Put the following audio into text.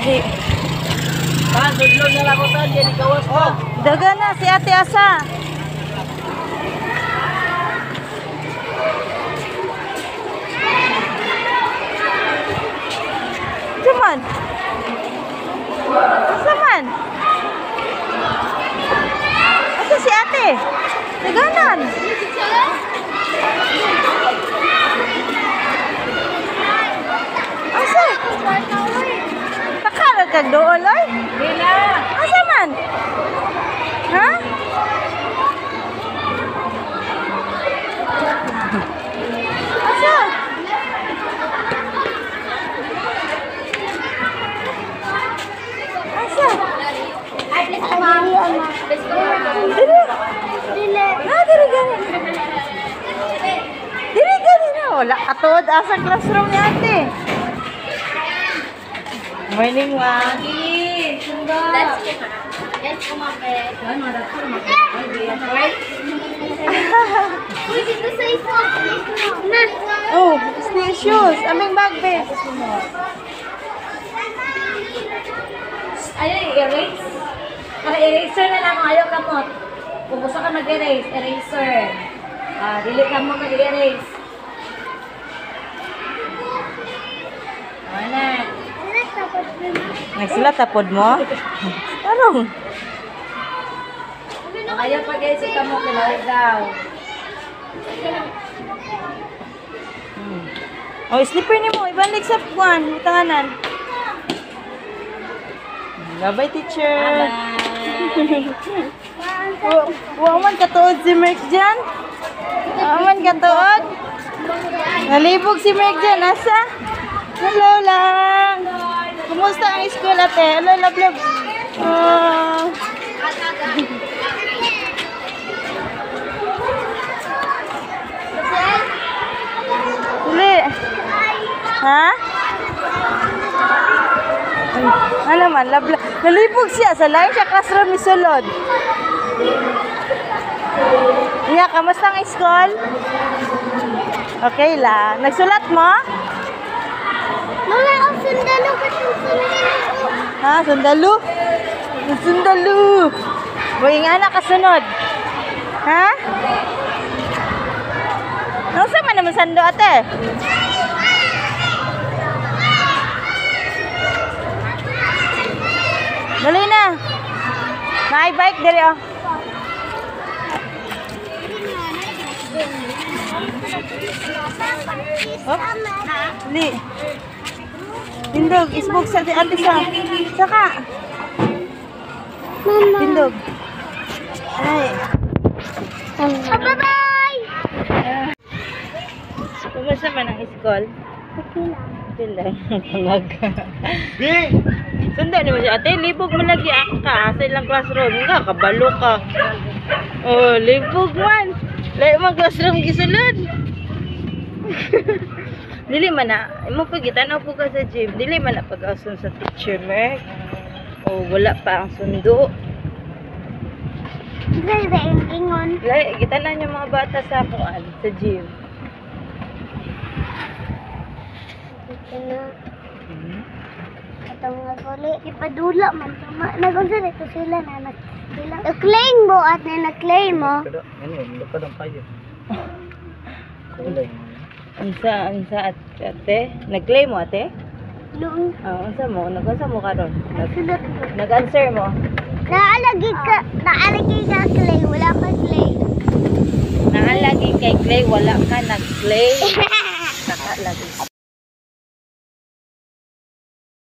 Di. Pa, sudlon na lang ko saan, yan ikawas mo. Daga na si Ate Asa. Cuman. Asa man? Asa si Ate? Daganan. Asa? Kag dool oy. Hila! Asa man? Ha? Asa? Asa? Dili. Ah, dili gani. Dili gani na. Wala katod asa classroom ni ate. Morning, Wang. Oh, snake shoes. Aming bag, be. Ayaw i-erase. Kaya eraser na lang ayaw kamot. Kung gusto ka mag-erase, eraser. Ah, dili ka mo mag-erase. Ano? Nagsulat tapod mo? Tarong. Kung ayaw pag-erase ka mo, kailangan daw. Oh, slipper ni mo. Ibalik sa buwan. Tanganan. Bye-bye, teacher. Wa- Wa man katuod si Merk dyan. Wa man katuod. Nalibog si Merk dyan. Asa? Hello lang. School ate? Hello, love, love. Oh. Dili. Ha? Ano man, labla. Nalibog siya sa lain siya classroom ni Sulod. Iya, kamusta ang school? Okay lang. Nagsulat mo? Mama, ang sundalo ng sundalo. Ha? Sundalo? Sundalo. Boy, nga na kasunod. Ha? Nausa man naman sando ate? Dali na. May bike dali oh. Hop. Dali. Tindog, isbog sa di ate sa. Saka. Mama. Tindog. Ay. Oh, bye-bye! Kumusta man ang school? Okay lang. Pila. Pangag. Bi! Sunda ni mo siya. Ate, libog mo lagi ka. Sa ilang classroom. Nga, kabalo ka. Oh, libog man. Layo man classroom gisulod. Dili man na. Imo pa gitanaw po ka sa gym. Dili man na pag-asun sa teacher, Merk. Oh, wala pa ang sundo. Ganda yung ingon. Layo, gitanan yung mga bata sa kuan, sa gym. Ito na. Ito mga kuli. Ipadula man. Tama. Nag-unsa dito sila na nag sila. Nag-claim mo at na nag-claim mo. Ano yun, lupad ang kayo. Kulay. Unsa, unsa at ate? Nag-claim mo ate? Noon. Ah, unsa mo? Nag-unsa mo karon? Nag-answer mo? Naalagi ka. Naalagi ka clay. Wala ka clay. Naalagi kay Clay, wala ka nag-clay. Saka lagi.